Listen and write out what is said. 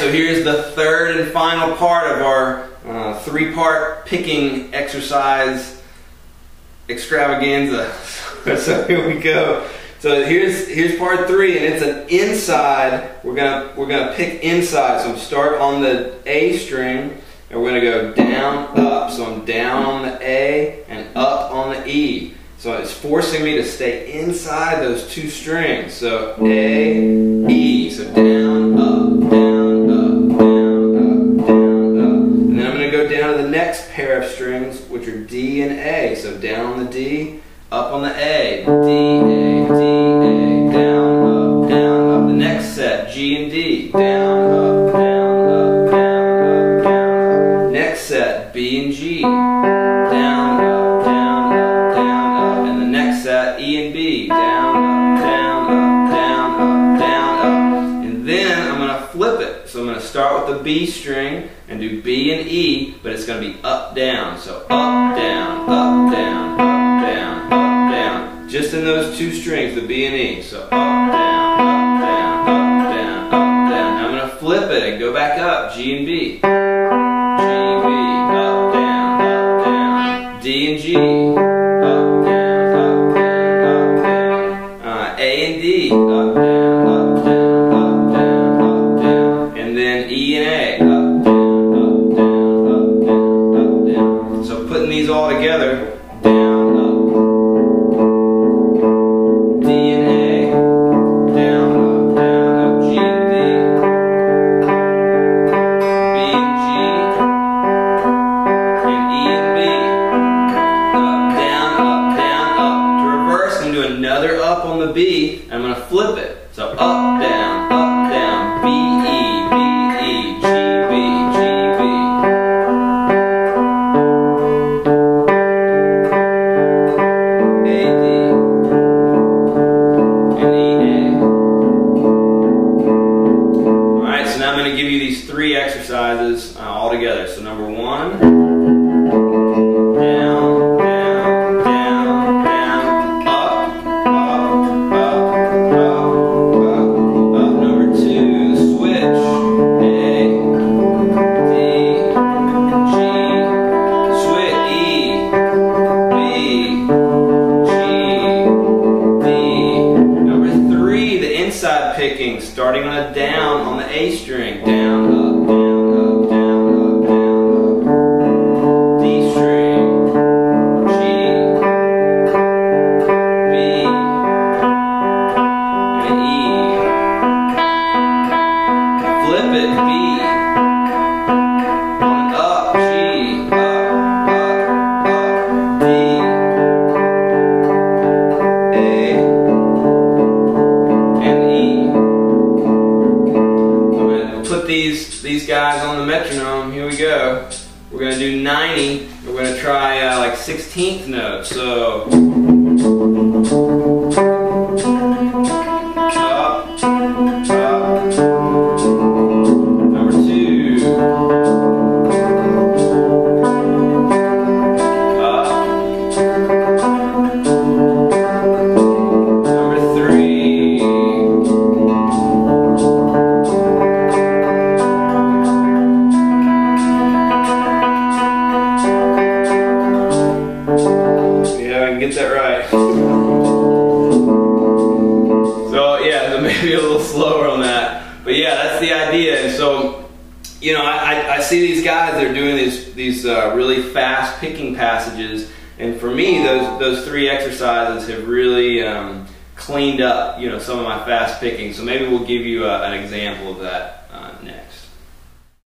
so here's the third and final part of our uh, three-part picking exercise extravaganza. so here we go. So here's here's part three, and it's an inside. We're gonna we're gonna pick inside. So start on the A string, and we're gonna go down up. So I'm down on the A and up on the E. So it's forcing me to stay inside those two strings. So A, E. So down, next pair of strings, which are D and A. So down on the D, up on the A. D, A, D, A. Down, up, down, up. The next set, G and D. Down, up, down, up, down, up, down, up. Next set, B and G. going to start with the B string and do B and E, but it's going to be up, down. So up, down, up, down, up, down, up, down. Just in those two strings, the B and E. So up, down, up, down, up, down, up, down. Now I'm going to flip it and go back up, G and B. G, B, up, down, up, down. D and G, together, down, up. D and A, down, up, down, up, G and D. B and G, and E and B. Up, down, up, down, up. To reverse, do another up on the B, and I'm going to flip it. So up, down, exercises uh, all together. So number one, down, down, down, down, up, up, up, up, up, up. Number two, switch, A, D, G, switch, E, B, G, D. Number three, the inside picking, starting on a down on the A string. Down, up, these these guys on the metronome. Here we go. We're gonna do 90. We're gonna try uh, like 16th notes. So See how I can get that right. So yeah, maybe a little slower on that. But yeah, that's the idea. And so, you know, I, I, I see these guys, they're doing these, these uh, really fast picking passages. And for me, those, those three exercises have really um, cleaned up, you know, some of my fast picking. So maybe we'll give you a, an example of that.